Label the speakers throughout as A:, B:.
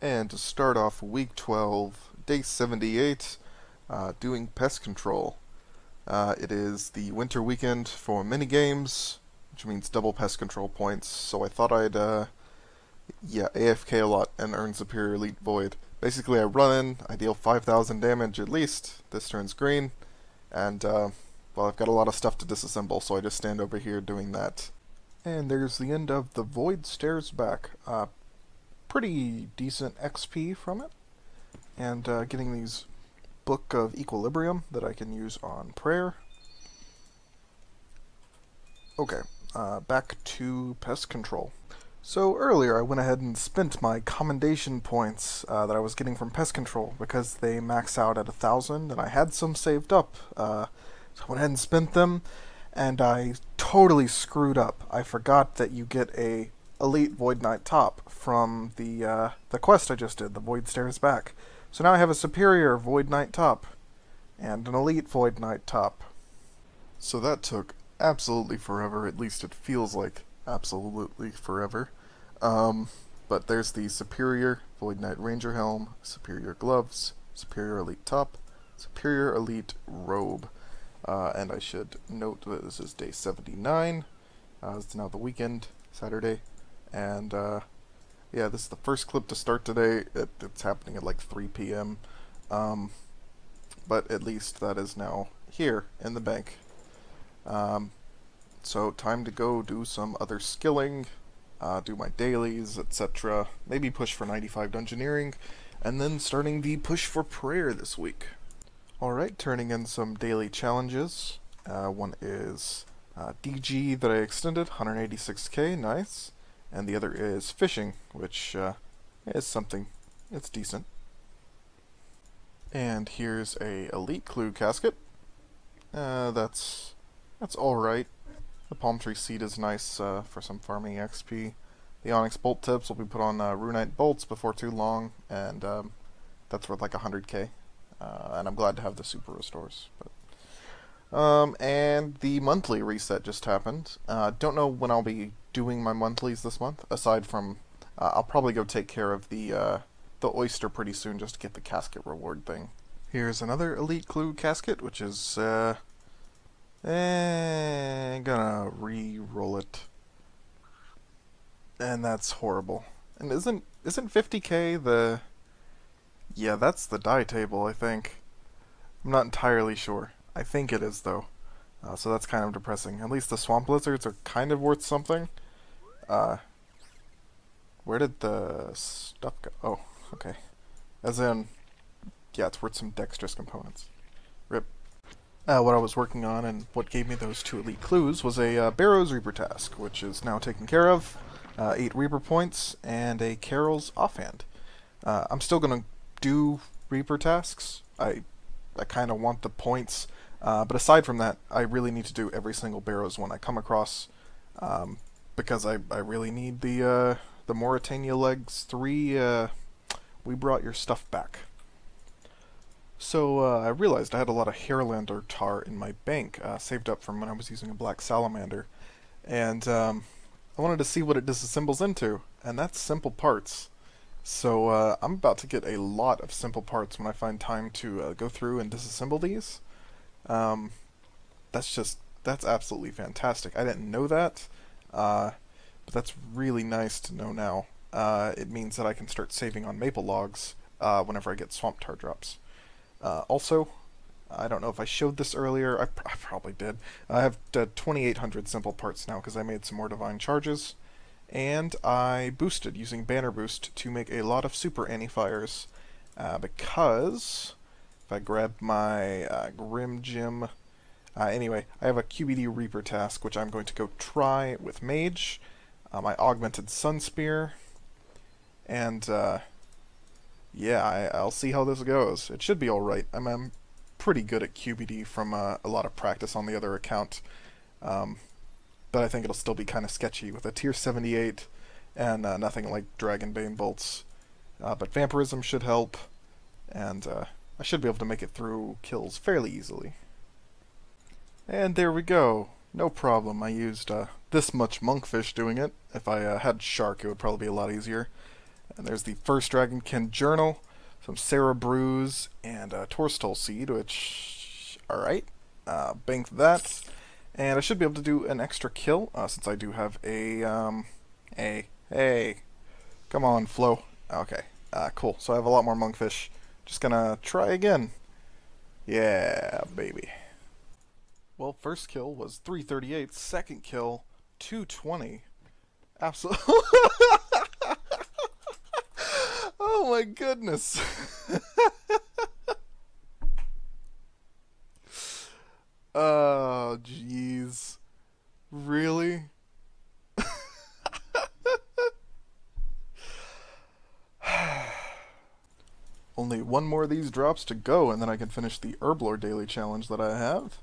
A: And to start off week 12, day 78, uh, doing pest control. Uh, it is the winter weekend for mini games, which means double pest control points. So I thought I'd, uh, yeah, AFK a lot and earn Superior Elite Void. Basically, I run in, I deal 5,000 damage at least. This turns green, and uh, well, I've got a lot of stuff to disassemble, so I just stand over here doing that. And there's the end of the Void Stares Back. Uh, pretty decent XP from it. And uh, getting these Book of Equilibrium that I can use on prayer. Okay, uh, back to pest control. So earlier I went ahead and spent my commendation points uh, that I was getting from pest control because they max out at a thousand and I had some saved up. Uh, so I went ahead and spent them and I totally screwed up. I forgot that you get a Elite Void Knight top from the uh, the quest I just did, the Void Stares Back. So now I have a superior Void Knight top and an Elite Void Knight top. So that took absolutely forever, at least it feels like absolutely forever. Um, but there's the Superior Void Knight Ranger Helm, Superior Gloves, Superior Elite Top, Superior Elite Robe. Uh, and I should note that this is day 79. Uh, it's now the weekend, Saturday, and uh, yeah, this is the first clip to start today. It, it's happening at like 3 p.m. Um, but at least that is now here in the bank. Um, so time to go do some other skilling, uh, do my dailies, etc. Maybe push for 95 dungeoneering, and then starting the push for prayer this week. Alright, turning in some daily challenges. Uh, one is uh, DG that I extended, 186k, nice and the other is fishing, which uh, is something. It's decent. And here's a elite clue casket. Uh, that's that's all right. The palm tree seed is nice uh, for some farming XP. The onyx bolt tips will be put on uh, runite bolts before too long, and um, that's worth like 100k. Uh, and I'm glad to have the super restores. But um, and the monthly reset just happened. Uh, don't know when I'll be doing my monthlies this month. Aside from, uh, I'll probably go take care of the uh, the oyster pretty soon just to get the casket reward thing. Here's another elite clue casket, which is uh, eh, gonna re-roll it, and that's horrible. And isn't isn't 50k the? Yeah, that's the die table. I think. I'm not entirely sure. I think it is though. Uh, so that's kind of depressing. At least the swamp lizards are kind of worth something. Uh, where did the stuff go? Oh, okay. As in, yeah, it's worth some dexterous components. Rip. Uh, what I was working on and what gave me those two elite clues was a uh, Barrows Reaper task, which is now taken care of. Uh, eight Reaper points and a Karil's offhand. Uh, I'm still gonna do Reaper tasks. I I kind of want the points, uh, but aside from that, I really need to do every single Barrows one I come across. Um, because I, I really need the uh, the Morytania Legs 3 uh, We Brought Your Stuff Back. So uh, I realized I had a lot of Harralander tar in my bank, uh, saved up from when I was using a Black Salamander. And um, I wanted to see what it disassembles into, and that's simple parts. So uh, I'm about to get a lot of simple parts when I find time to uh, go through and disassemble these. Um, that's just, that's absolutely fantastic. I didn't know that. Uh, but that's really nice to know now. Uh, it means that I can start saving on maple logs uh, whenever I get swamp tar drops. Uh, also, I don't know if I showed this earlier. I, pr I probably did. I have 2,800 simple parts now because I made some more divine charges. And I boosted using Banner Boost to make a lot of super anti-fires. Uh, because if I grab my uh, Grim Gym uh, anyway, I have a QBD Reaper task, which I'm going to go try with Mage, uh, my Augmented Sun Spear, and uh, yeah, I, will see how this goes. It should be alright. I'm, I'm, pretty good at QBD from uh, a lot of practice on the other account, um, but I think it'll still be kind of sketchy with a tier 78 and uh, nothing like Dragonbane bolts. Uh, but Vampirism should help, and I should be able to make it through kills fairly easily. And there we go. No problem. I used uh, this much monkfish doing it. If I uh, had shark, it would probably be a lot easier. And there's the first Dragonkin Journal, some Sarah Brews, and a Torstol Seed, which, alright, uh, bank that. And I should be able to do an extra kill, uh, since I do have a, um, a, hey, come on, Flo. Okay, uh, cool. So I have a lot more monkfish. Just gonna try again. Yeah, baby. Well, first kill was 338, second kill, 220. Absolutely. oh my goodness. oh, jeez. Really? Only one more of these drops to go, and then I can finish the Herblore daily challenge that I have.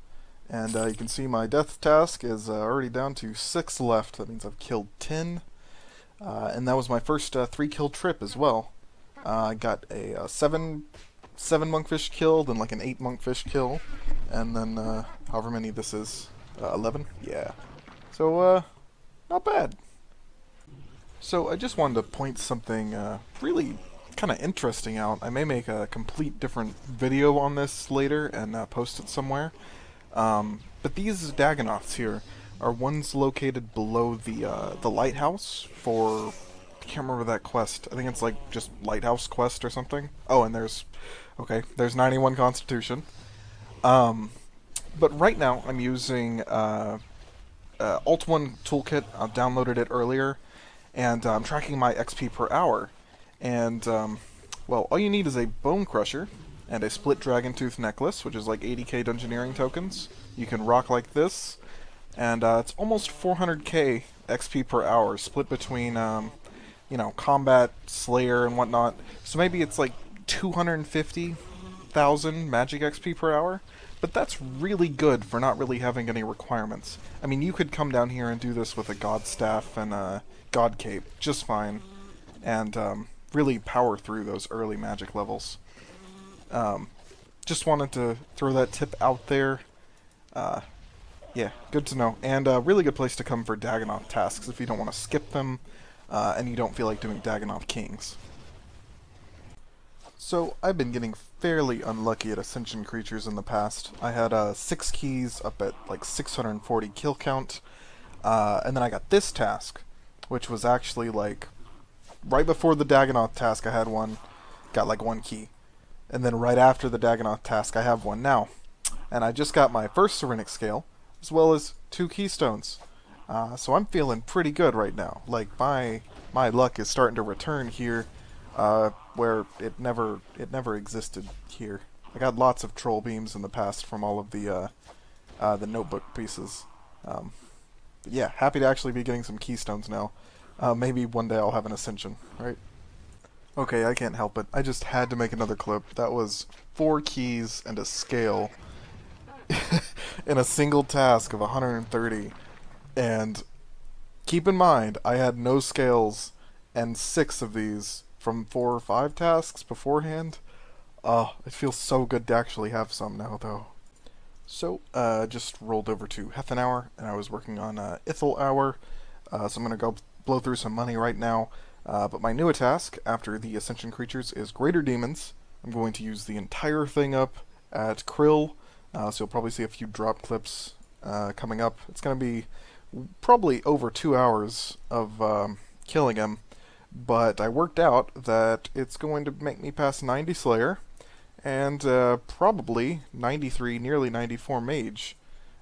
A: And uh, you can see my death task is uh, already down to 6 left. That means I've killed 10. Uh, and that was my first uh, 3 kill trip as well. Uh, I got a uh, 7 seven monkfish killed and like an 8 monkfish kill. And then however many this is. 11? Yeah. So, not bad. So I just wanted to point something really kind of interesting out. I may make a complete different video on this later and uh, post it somewhere. Um, but these Dagannoths here are ones located below the uh, the lighthouse for I can't remember that quest. I think it's like just lighthouse quest or something. Oh, and there's okay, there's 91 Constitution. Um, but right now I'm using uh, uh, Alt1 Toolkit. I downloaded it earlier, and uh, I'm tracking my XP per hour. And, um, well, all you need is a Bone Crusher and a Split Dragon Tooth Necklace, which is like 80k Dungeoneering tokens. You can rock like this, and uh, it's almost 400k XP per hour, split between, um, you know, Combat, Slayer, and whatnot. So maybe it's like 250,000 Magic XP per hour. But that's really good for not really having any requirements. I mean, you could come down here and do this with a God Staff and a God Cape just fine. And, um, really power through those early magic levels. Um, just wanted to throw that tip out there. Uh, yeah, good to know. And a really good place to come for Dagannoth tasks if you don't want to skip them uh, and you don't feel like doing Dagannoth Kings. So, I've been getting fairly unlucky at Ascension creatures in the past. I had uh, 6 keys up at like 640 kill count, uh, and then I got this task, which was actually like right before the Dagannoth task, I had one, got like one key. And then right after the Dagannoth task, I have one now. And I just got my first Serenic Scale, as well as two Keystones. Uh, so I'm feeling pretty good right now. Like, my my luck is starting to return here, uh, where it never it never existed here. I got lots of troll beams in the past from all of the uh, uh, the notebook pieces. Um, yeah, happy to actually be getting some keystones now. Uh, maybe one day I'll have an ascension, right? Okay, I can't help it. I just had to make another clip. That was four keys and a scale in a single task of 130. And keep in mind, I had no scales and six of these from four or five tasks beforehand. Oh, it feels so good to actually have some now, though. So, uh, just rolled over to Hour, and I was working on uh, Hour, uh, so I'm gonna go blow through some money right now. Uh, but my new task after the Ascension creatures is Greater Demons. I'm going to use the entire thing up at K'ril, uh, so you'll probably see a few drop clips uh, coming up. It's going to be probably over two hours of um, killing him, but I worked out that it's going to make me pass 90 Slayer and uh, probably 93, nearly 94 Mage.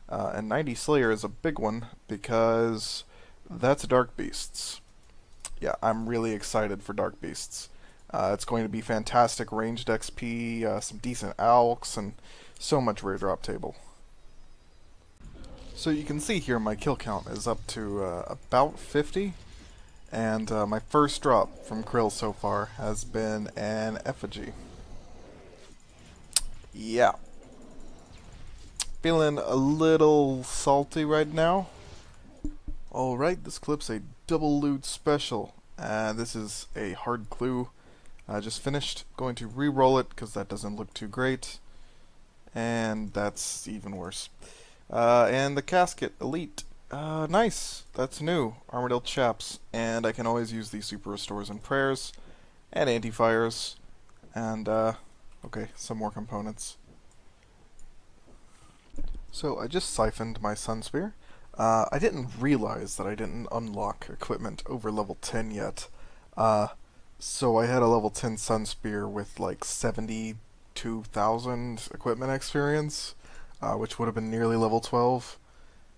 A: Uh, and 90 Slayer is a big one because that's Dark Beasts. Yeah, I'm really excited for Dark Beasts. Uh, it's going to be fantastic ranged XP, uh, some decent alks, and so much rare drop table. So you can see here my kill count is up to uh, about 50, and uh, my first drop from K'ril so far has been an effigy. Yeah. Feeling a little salty right now. Alright, this clip's a double loot special. Uh, this is a hard clue. I just finished. Going to re-roll it because that doesn't look too great. And that's even worse. Uh, and the casket, elite. Uh, nice. That's new. Armored Chaps. And I can always use these super restores and prayers. and anti-fires, and uh, okay, some more components. So I just siphoned my Sun Spear. Uh, I didn't realize that I didn't unlock equipment over level 10 yet. Uh, so I had a level 10 Sun Spear with like 72,000 equipment experience, uh, which would have been nearly level 12.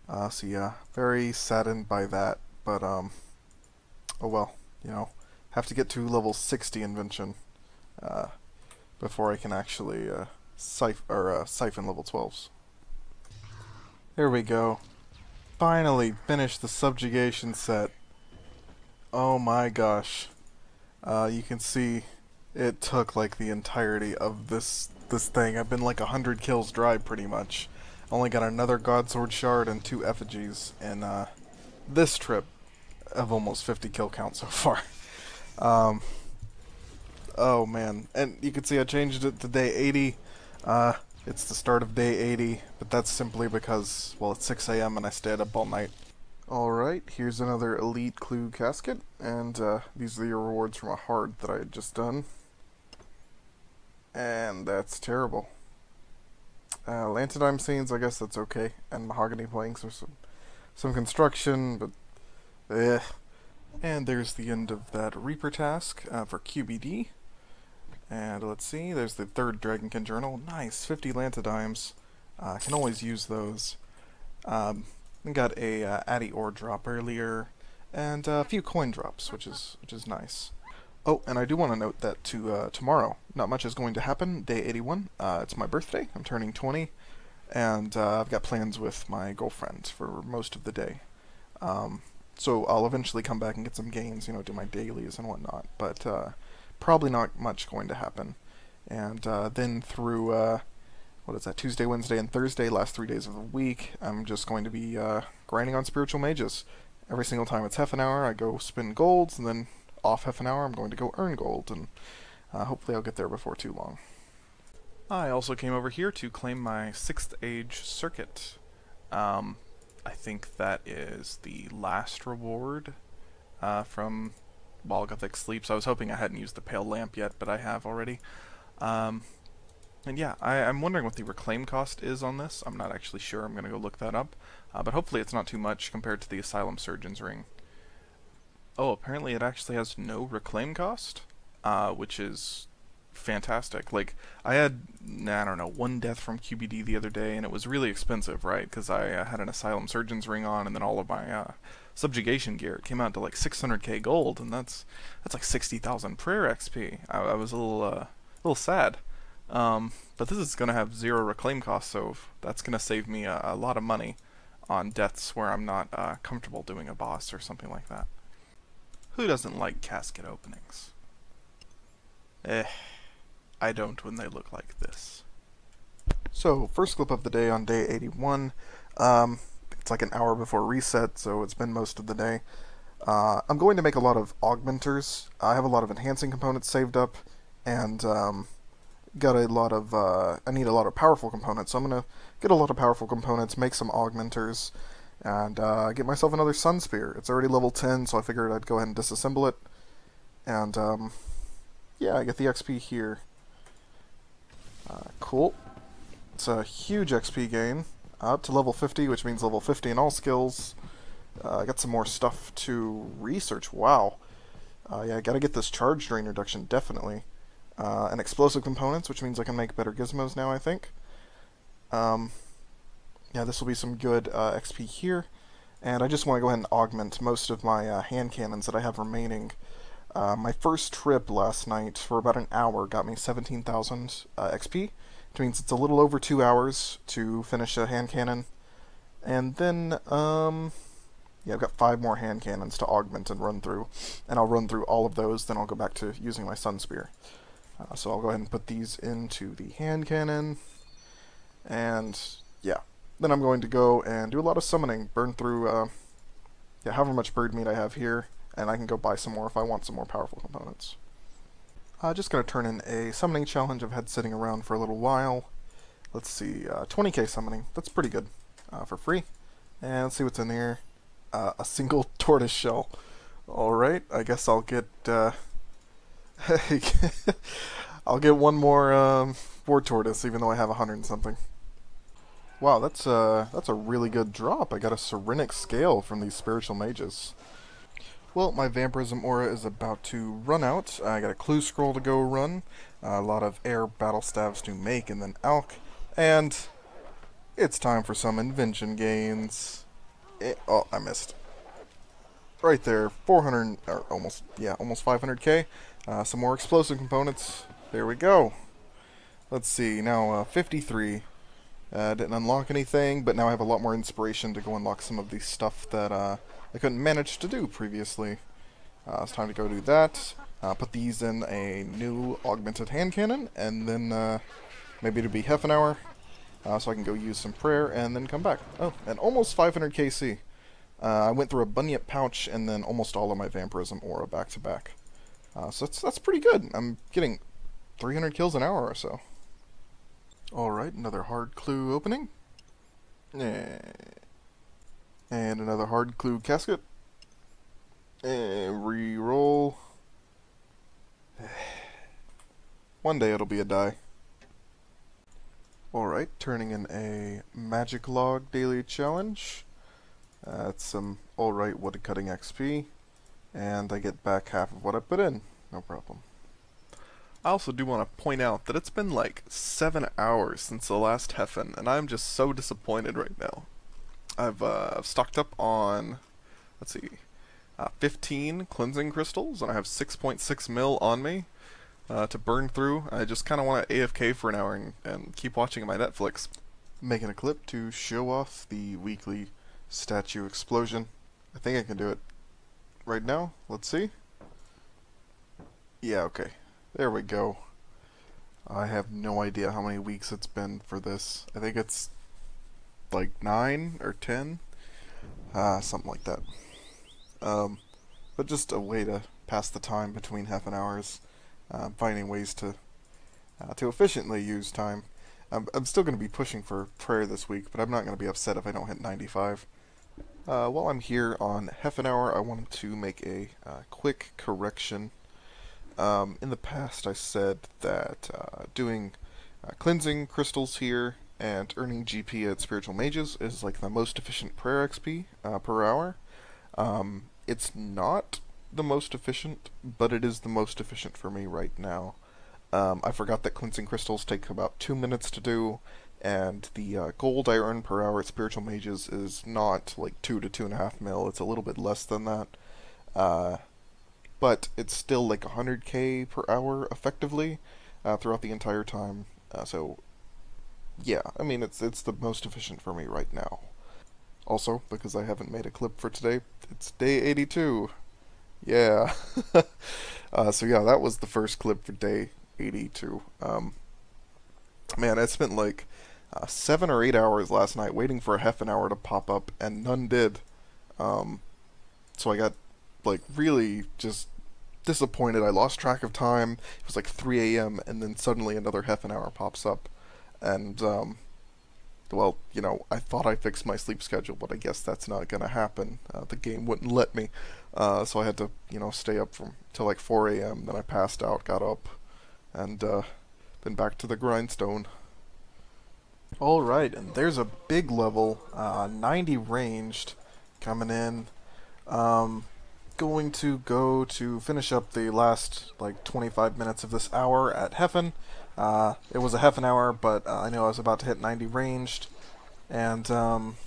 A: Uh, so yeah, very saddened by that, but um, oh well, you know, have to get to level 60 invention uh, before I can actually siph or uh, siphon level 12s. There we go. Finally finished the subjugation set. Oh my gosh. Uh, you can see it took like the entirety of this this thing. I've been like a hundred kills dry pretty much. Only got another Godsword shard and two effigies in uh, this trip of almost 50 kill count so far. Um, oh man, and you can see I changed it to day 80. Uh, it's the start of day 80, but that's simply because, well, it's 6 a.m. and I stayed up all night. Alright, here's another Elite Clue casket, and uh, these are the rewards from a hard that I had just done. And that's terrible. Uh, Lantadyme scenes, I guess that's okay, and mahogany planks or some, some construction, but eh. And there's the end of that Reaper task uh, for QBD. And let's see, there's the third Dragonkin journal. Nice, 50 Lantadymes. Uh, can always use those. Um, got a uh, Addy ore drop earlier, and uh, a few coin drops, which is which is nice. Oh, and I do want to note that to uh, tomorrow, not much is going to happen. Day 81. Uh, it's my birthday. I'm turning 20, and uh, I've got plans with my girlfriend for most of the day. Um, so I'll eventually come back and get some gains, you know, do my dailies and whatnot. But uh, probably not much going to happen. And uh, then through, uh, what is that, Tuesday, Wednesday, and Thursday, last three days of the week, I'm just going to be uh, grinding on spiritual mages. Every single time it's half an hour, I go spin golds, and then off half an hour, I'm going to go earn gold, and uh, hopefully I'll get there before too long. I also came over here to claim my 6th Age Circuit. Um, I think that is the last reward uh, from While Guthix Sleeps. I was hoping I hadn't used the Pale Lamp yet, but I have already. Um, and yeah, I, am wondering what the reclaim cost is on this. I'm not actually sure. I'm going to go look that up. Uh, but hopefully it's not too much compared to the Asylum Surgeon's Ring. Oh, apparently it actually has no reclaim cost, uh, which is fantastic. Like, I had, I don't know, one death from QBD the other day, and it was really expensive, right? Because I uh, had an Asylum Surgeon's Ring on, and then all of my uh, subjugation gear. It came out to like 600k gold, and that's that's like 60,000 prayer XP. I, I, was a little uh, a little sad, um, but this is gonna have zero reclaim cost, so that's gonna save me a, a lot of money on deaths where I'm not uh, comfortable doing a boss or something like that. Who doesn't like casket openings? Eh, I don't when they look like this. So, first clip of the day on day 81. Um, it's like an hour before reset, so it's been most of the day. Uh, I'm going to make a lot of augmenters. I have a lot of enhancing components saved up, and um, got a lot of. Uh, I need a lot of powerful components, so I'm gonna get a lot of powerful components, make some augmenters, and uh, get myself another Sun Spear. It's already level 10, so I figured I'd go ahead and disassemble it. And um, yeah, I get the XP here. Uh, cool. It's a huge XP gain up to level 50, which means level 50 in all skills. Uh, I got some more stuff to research. Wow. Uh, yeah, I gotta get this charge drain reduction, definitely. Uh, and explosive components, which means I can make better gizmos now, I think. Um, yeah, this will be some good uh, XP here. And I just want to go ahead and augment most of my uh, hand cannons that I have remaining. Uh, my first trip last night for about an hour got me 17,000 XP which means it's a little over two hours to finish a hand cannon. And then, um, yeah, I've got five more hand cannons to augment and run through. And I'll run through all of those, then I'll go back to using my Sun Spear. Uh, so I'll go ahead and put these into the hand cannon. And, yeah. Then I'm going to go and do a lot of summoning, burn through, uh, yeah, however much bird meat I have here, and I can go buy some more if I want some more powerful components. Uh, just going to turn in a summoning challenge I've had sitting around for a little while. Let's see, uh, 20k summoning. That's pretty good uh, for free. And let's see what's in here. Uh, a single tortoise shell. Alright, I guess I'll get uh, I'll get one more um, War Tortoise, even though I have a hundred and something. Wow, that's uh, that's a really good drop. I got a Serenic Scale from these Spiritual Mages. Well, my Vampirism Aura is about to run out. I got a Clue Scroll to go run, a lot of Air Battle Staves to make, and then Alch, and it's time for some Invention gains. It, oh, I missed. Right there, 400, or almost, yeah, almost 500k. Uh, some more explosive components. There we go. Let's see, now uh, 53. Uh, didn't unlock anything, but now I have a lot more inspiration to go unlock some of the stuff that uh, I couldn't manage to do previously. Uh, it's time to go do that. Uh, put these in a new augmented hand cannon, and then uh, maybe it'll be half an hour, uh, so I can go use some prayer and then come back. Oh, and almost 500 KC. Uh, I went through a bunyip pouch and then almost all of my vampirism aura back to back. Uh, so that's that's pretty good. I'm getting 300 kills an hour or so. All right, another hard clue opening. And another hard clue casket. And re-roll. One day it'll be a die. Alright, turning in a Magic Log daily challenge. That's some alright wood cutting XP. And I get back half of what I put in. No problem. I also do want to point out that it's been like seven hours since the last Hefin, and I'm just so disappointed right now. I've uh, stocked up on, let's see, uh, 15 cleansing crystals, and I have 6.6 mil on me uh, to burn through. I just kind of want to AFK for an hour and, and keep watching my Netflix. Making a clip to show off the weekly statue explosion. I think I can do it right now. Let's see. Yeah, okay. There we go. I have no idea how many weeks it's been for this. I think it's like 9 or 10. Uh, something like that. Um, but just a way to pass the time between half an hours, uh, finding ways to uh, to efficiently use time. I'm, I'm still going to be pushing for prayer this week, but I'm not going to be upset if I don't hit 95. Uh, while I'm here on half an hour, I wanted to make a uh, quick correction. Um, in the past, I said that uh, doing uh, cleansing crystals here and earning GP at Spiritual Mages is like the most efficient prayer XP per hour. Um, it's not the most efficient, but it is the most efficient for me right now. Um, I forgot that cleansing crystals take about two minutes to do, and the uh, gold I earn per hour at Spiritual Mages is not like two to two and a half mil. It's a little bit less than that, uh, but it's still like 100k per hour effectively uh, throughout the entire time. Uh, so, yeah, I mean it's it's the most efficient for me right now. Also, because I haven't made a clip for today, it's day 82. Yeah. uh, so yeah, that was the first clip for day 82. Um, man, I spent like uh, seven or eight hours last night waiting for a half an hour to pop up, and none did. Um, so I got like really just disappointed. I lost track of time. It was like 3 a.m. and then suddenly another half an hour pops up, and um, well, you know, I thought I fixed my sleep schedule, but I guess that's not gonna happen. Uh, the game wouldn't let me, uh, so I had to, you know, stay up from till like 4 a.m. Then I passed out, got up, and uh, then back to the grindstone. All right, and there's a big level, uh, 90 ranged, coming in. Um, going to go to finish up the last like 25 minutes of this hour at Hefin. Uh, it was a half an hour, but uh, I know I was about to hit 90 ranged, and um,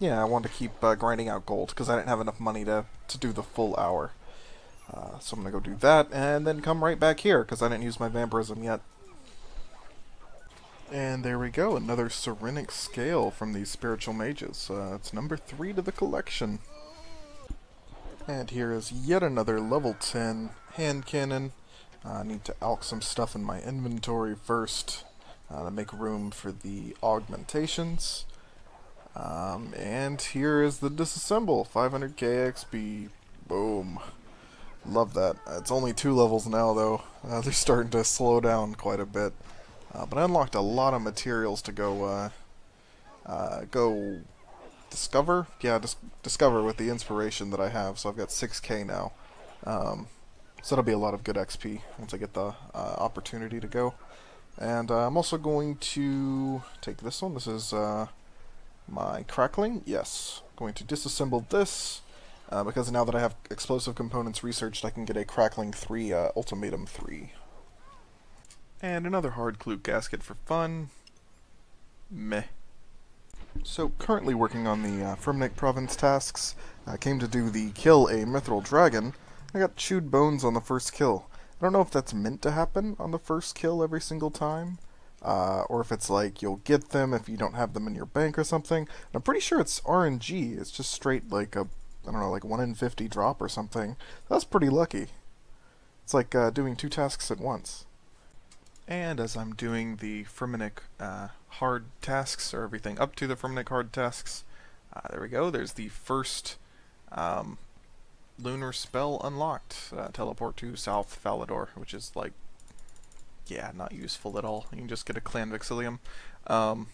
A: yeah, I wanted to keep uh, grinding out gold because I didn't have enough money to to do the full hour. Uh, so I'm gonna go do that, and then come right back here because I didn't use my vampirism yet. And there we go, another Serenic Scale from these Spiritual Mages. Uh, it's number three to the collection. And here is yet another level 10 hand cannon. I need to alch some stuff in my inventory first uh, to make room for the augmentations. Um, and here is the disassemble, 500k XP. Boom. Love that. It's only two levels now, though. Uh, they're starting to slow down quite a bit. Uh, but I unlocked a lot of materials to go, uh, uh, go discover? Yeah, dis discover with the inspiration that I have, so I've got 6k now. Um, So that'll be a lot of good XP once I get the uh, opportunity to go. And uh, I'm also going to take this one. This is uh, my crackling. Yes. Going to disassemble this. Uh, because now that I have explosive components researched, I can get a Crackling 3 uh, Ultimatum 3. And another hard clue gasket for fun. Meh. So, currently working on the uh, Fremennik province tasks. I came to do the kill a mithril dragon. I got chewed bones on the first kill. I don't know if that's meant to happen on the first kill every single time, uh, or if it's like you'll get them if you don't have them in your bank or something. And I'm pretty sure it's RNG. It's just straight like a, I don't know, like 1 in 50 drop or something. That's pretty lucky. It's like uh, doing two tasks at once. And as I'm doing the Fremennik uh, hard tasks, or everything up to the Fremennik hard tasks, uh, there we go, there's the first um, lunar spell unlocked. Uh, teleport to South Falador, which is like, yeah, not useful at all. You can just get a Clan Vexillum. Um,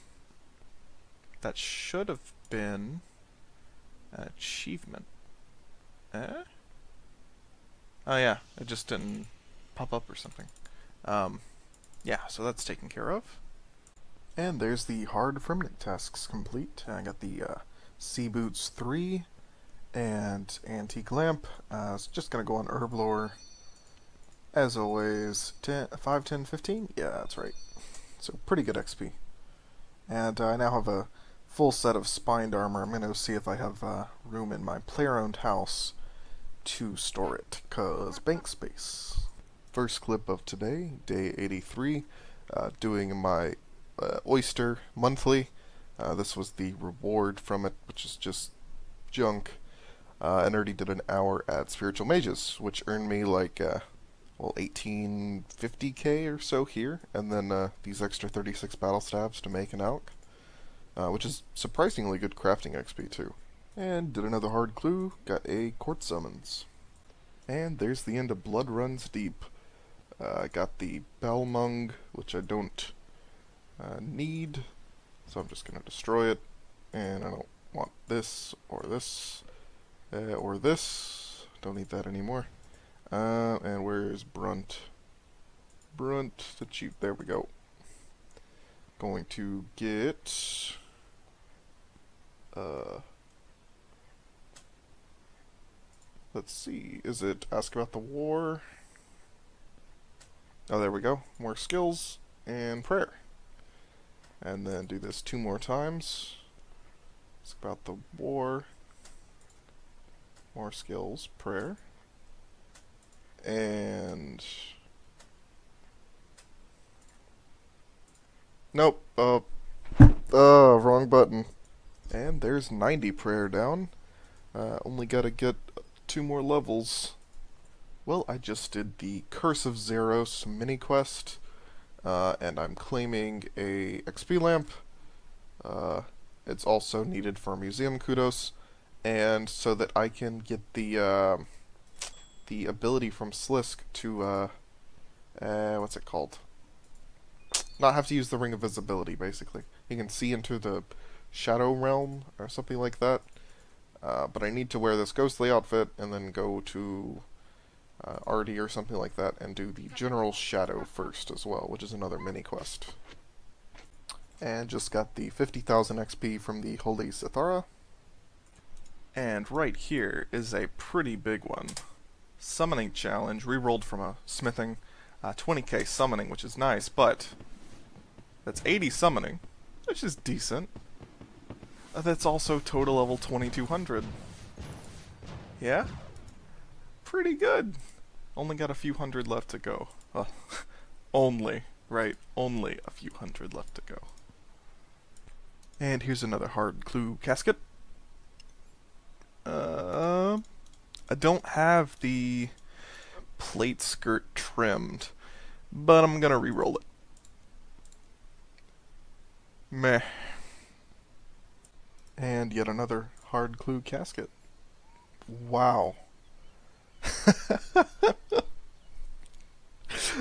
A: that should have been an achievement. Eh? Oh yeah, it just didn't pop up or something. Um, yeah, so that's taken care of. And there's the hard Fremennik tasks complete. I got the uh, Sea Boots 3 and Antique Lamp. Uh, it's just going to go on Herblore. As always, 10, 5, 10, 15? Yeah, that's right. So pretty good XP. And uh, I now have a full set of spined armor. I'm going to see if I have uh, room in my player-owned house to store it, because bank space first clip of today, day 83, uh, doing my uh, Oyster monthly. Uh, this was the reward from it, which is just junk. Uh, and already did an hour at Spiritual Mages, which earned me like, uh, well, 1850k or so here, and then uh, these extra 36 battle stabs to make an Alch, which is surprisingly good crafting XP too. And did another hard clue, got a Court Summons. And there's the end of Blood Runs Deep. Uh, I got the Balmung, which I don't uh, need, so I'm just going to destroy it. And I don't want this, or this, uh, or this. Don't need that anymore. Uh, and where's Brunt? Brunt, the chief, there we go. Going to get... Uh, let's see, is it ask about the war? Oh, there we go. More skills and prayer. And then do this two more times. It's about the war. More skills, prayer. And... Nope. Uh, uh, wrong button. And there's 90 prayer down. Uh, only gotta get two more levels. Well, I just did the Curse of Zaros mini quest, uh, and I'm claiming a XP lamp. Uh, it's also needed for museum kudos, and so that I can get the uh, the ability from Sliske to uh, uh, what's it called? Not have to use the Ring of Visibility, basically. You can see into the Shadow Realm or something like that. Uh, but I need to wear this ghostly outfit and then go to uh, Artie or something like that and do the General Shadow first as well, which is another mini quest. And just got the 50,000 XP from the Holy Sithara. And right here is a pretty big one. Summoning challenge, rerolled from a smithing. Uh, 20k summoning, which is nice, but that's 80 summoning, which is decent. Uh, that's also total level 2200. Yeah? Pretty good. Only got a few hundred left to go. Well, only, right? Only a few hundred left to go. And here's another hard clue casket. Uh, I don't have the plate skirt trimmed, but I'm gonna re-roll it. Meh. And yet another hard clue casket. Wow.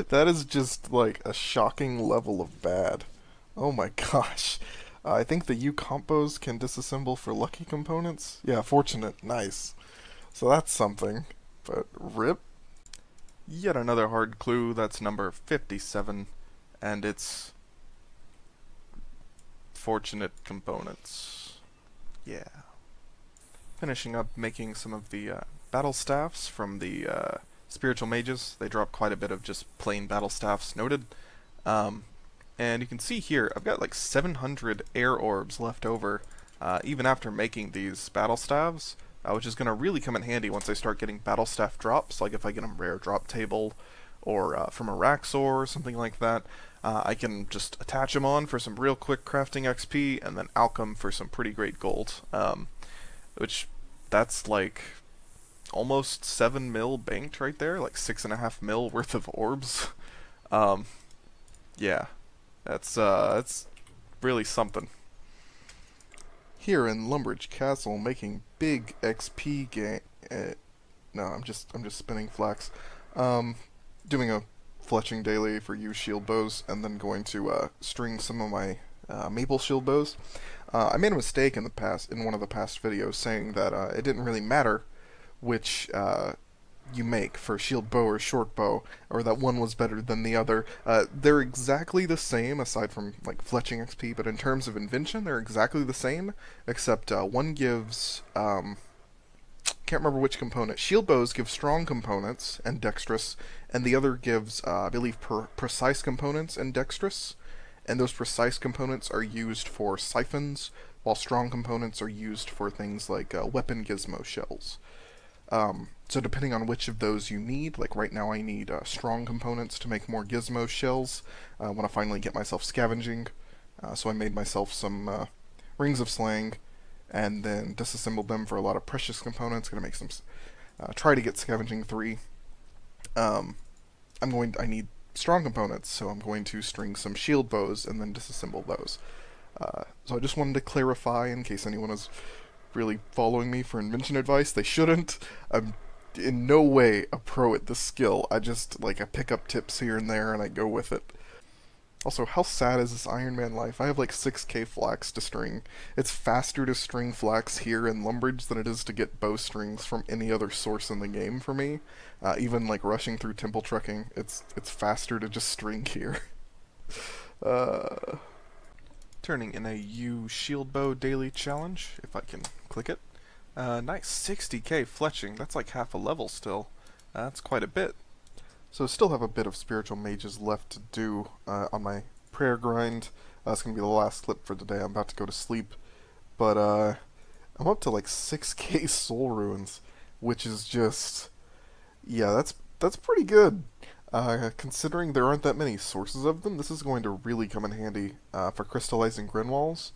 A: that is just like a shocking level of bad. Oh my gosh. Uh, I think the U compos can disassemble for lucky components. Yeah, fortunate. Nice. So that's something. But rip. Yet another hard clue, that's number 57, and it's fortunate components. Yeah. Finishing up making some of the uh, battle staffs from the uh, spiritual mages. They drop quite a bit of just plain battle staffs noted. Um, and you can see here, I've got like 700 air orbs left over, uh, even after making these battle staves, uh, which is going to really come in handy once I start getting battle staff drops, like if I get them rare drop table, or uh, from a Raxor or something like that. Uh, I can just attach them on for some real quick crafting XP, and then alchem for some pretty great gold. Um, which, that's like almost 7 mil banked right there, like 6.5 mil worth of orbs. um, yeah, that's, uh, that's really something. Here in Lumbridge Castle, making big XP gain. Uh, no, I'm just I'm just spinning flax. Um, doing a fletching daily for yew shield bows, and then going to uh, string some of my uh, maple shield bows. Uh, I made a mistake in the past in one of the past videos saying that uh, it didn't really matter which uh, you make for shield bow or short bow, or that one was better than the other. Uh, they're exactly the same, aside from like fletching XP, but in terms of invention, they're exactly the same, except uh, one gives. Um, can't remember which component. Shield bows give strong components and dexterous, and the other gives, uh, I believe, per precise components and dexterous. And those precise components are used for siphons, while strong components are used for things like uh, weapon gizmo shells. Um, so depending on which of those you need, like right now I need uh, strong components to make more gizmo shells uh, when I finally get myself scavenging. Uh, so I made myself some uh, rings of slang and then disassembled them for a lot of precious components. Gonna make some, uh, try to get scavenging 3. Um, I'm going, to, I need strong components, so I'm going to string some shield bows and then disassemble those. Uh, so I just wanted to clarify in case anyone is really following me for invention advice. They shouldn't. I'm in no way a pro at this skill. I just, like, I pick up tips here and there and I go with it. Also, how sad is this Iron Man life? I have like 6k flax to string. It's faster to string flax here in Lumbridge than it is to get bow strings from any other source in the game for me. Uh, even like rushing through temple trekking, it's it's faster to just string here. uh, turning in a yew shield bow daily challenge, if I can click it. Uh, nice, 60k fletching. That's like half a level still. Uh, that's quite a bit. So still have a bit of spiritual mages left to do uh, on my prayer grind. That's uh, gonna be the last clip for today. I'm about to go to sleep, but uh, I'm up to like 6k soul runes, which is just yeah, that's that's pretty good. Uh, considering there aren't that many sources of them, this is going to really come in handy uh, for crystallizing Grenwalls.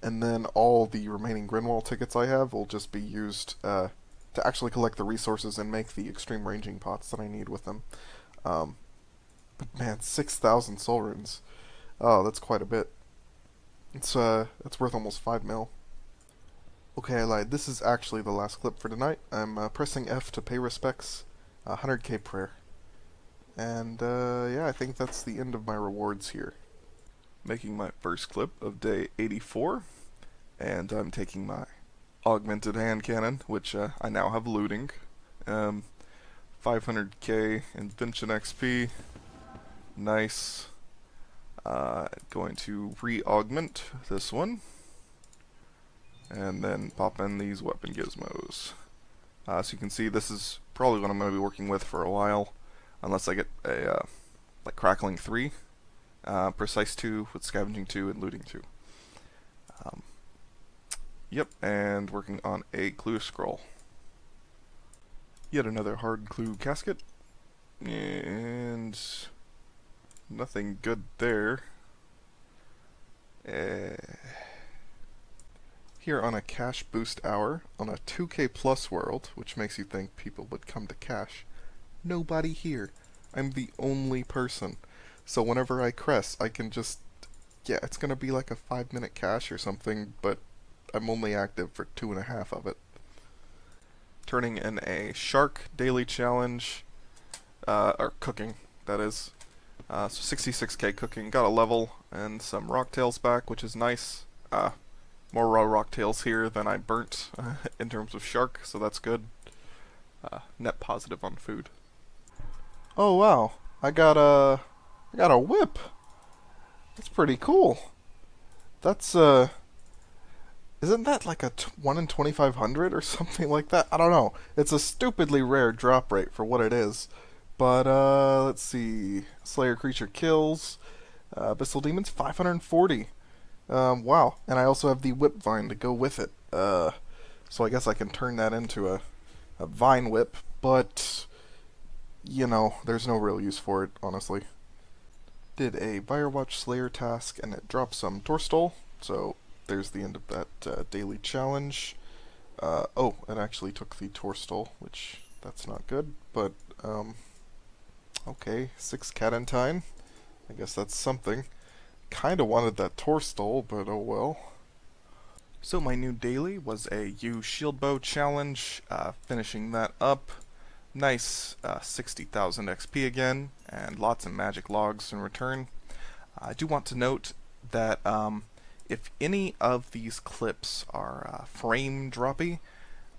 A: And then all the remaining Grenwall tickets I have will just be used uh, to actually collect the resources and make the extreme ranging pots that I need with them. Um, but man, 6,000 soul runes. Oh, that's quite a bit. It's, uh, that's worth almost 5 mil. Okay, I lied. This is actually the last clip for tonight. I'm uh, pressing F to pay respects. 100k prayer. And, uh, yeah, I think that's the end of my rewards here. Making my first clip of day 84. And I'm taking my augmented hand cannon, which uh, I now have looting. Um, 500k invention XP. Nice. Uh, going to re-augment this one. And then pop in these weapon gizmos. Uh, so you can see this is probably what I'm going to be working with for a while. Unless I get a, uh, like Crackling 3. Uh, Precise 2 with Scavenging 2 and Looting 2. Um, yep, and working on a clue scroll. Yet another hard clue casket. And nothing good there. Uh, here on a cash boost hour on a 2k plus world, which makes you think people would come to cash. Nobody here. I'm the only person. So whenever I crest, I can just... Yeah, it's gonna be like a 5 minute cash or something, but I'm only active for two and a half of it turning in a shark daily challenge, uh, or cooking, that is. Uh, so 66k cooking, got a level, and some rocktails back, which is nice. Uh, more raw rocktails here than I burnt in terms of shark, so that's good. Uh, net positive on food. Oh wow, I got a, I got a whip. That's pretty cool. That's uh, isn't that like a t- one in twenty five hundred or something like that? I don't know. It's a stupidly rare drop rate for what it is. But uh, let's see, Slayer creature kills, uh, Abyssal Demons five hundred forty. Um, wow, and I also have the Whip Vine to go with it. Uh, so I guess I can turn that into a, a Vine Whip, but you know, there's no real use for it, honestly. Did a Firewatch Slayer task, and it dropped some Torstol, so there's the end of that uh, daily challenge. Uh, oh, it actually took the Torstol, which that's not good, but um, okay, six Cadentine. I guess that's something. Kinda wanted that Torstol, but oh well. So my new daily was a Yew Shield Bow challenge, uh, finishing that up. Nice uh, 60,000 XP again, and lots of magic logs in return. I do want to note that um, if any of these clips are uh, frame droppy,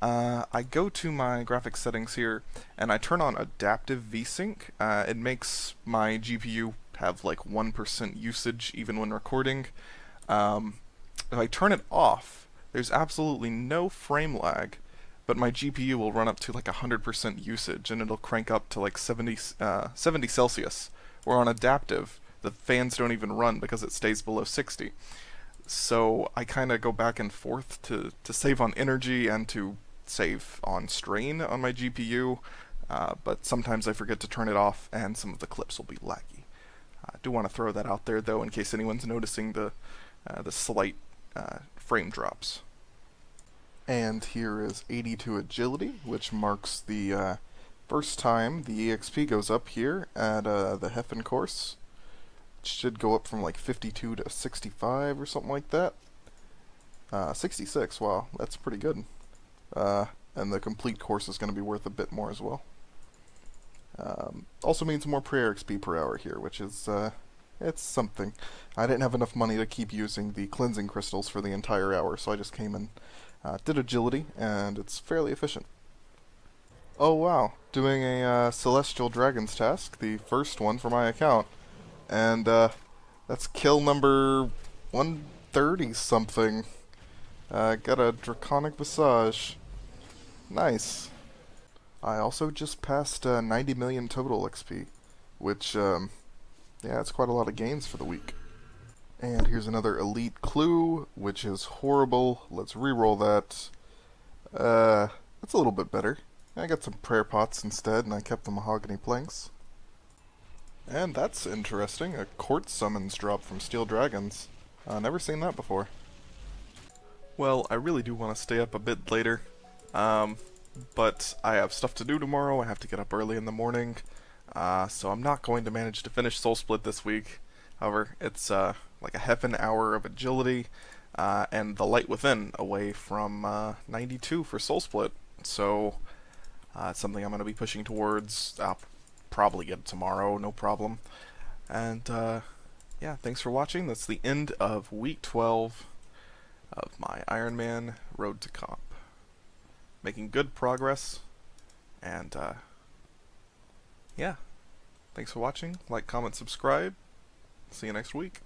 A: uh, I go to my graphics settings here and I turn on adaptive VSync. Uh, it makes my GPU have like 1% usage even when recording. Um, if I turn it off, there's absolutely no frame lag, but my GPU will run up to like 100% usage and it'll crank up to like 70, uh, 70 Celsius. Where on adaptive, the fans don't even run because it stays below 60. So I kind of go back and forth to, to save on energy and to save on strain on my GPU, uh, but sometimes I forget to turn it off and some of the clips will be laggy. I do want to throw that out there though in case anyone's noticing the, uh, the slight uh, frame drops. And here is 82 agility, which marks the uh, first time the EXP goes up here at uh, the Hefin course. It should go up from like 52 to 65 or something like that. Uh, 66, wow, that's pretty good. Uh, and the complete course is going to be worth a bit more as well. Um, also means more prayer XP per hour here, which is, uh, it's something. I didn't have enough money to keep using the cleansing crystals for the entire hour, so I just came and uh, did agility, and it's fairly efficient. Oh wow, doing a uh, Celestial Dragons task, the first one for my account. And uh, that's kill number 130 something. Uh, got a Draconic Visage. Nice. I also just passed uh, 90 million total XP, which, um, yeah, it's quite a lot of gains for the week. And here's another elite clue, which is horrible. Let's re-roll that. Uh, that's a little bit better. I got some prayer pots instead, and I kept the mahogany planks. And that's interesting. A court summons drop from Steel Dragons. Uh, never seen that before. Well, I really do want to stay up a bit later. Um, but I have stuff to do tomorrow. I have to get up early in the morning. Uh, so I'm not going to manage to finish Soul Split this week. However, it's uh, like a half an hour of agility, uh, and the light within away from uh, 92 for Soul Split. So uh, it's something I'm going to be pushing towards. I'll probably get tomorrow, no problem. And uh, yeah, thanks for watching. That's the end of week 12 of my Iron Man Road to Comp. Making good progress, and uh, yeah, thanks for watching. Like, comment, subscribe. See you next week.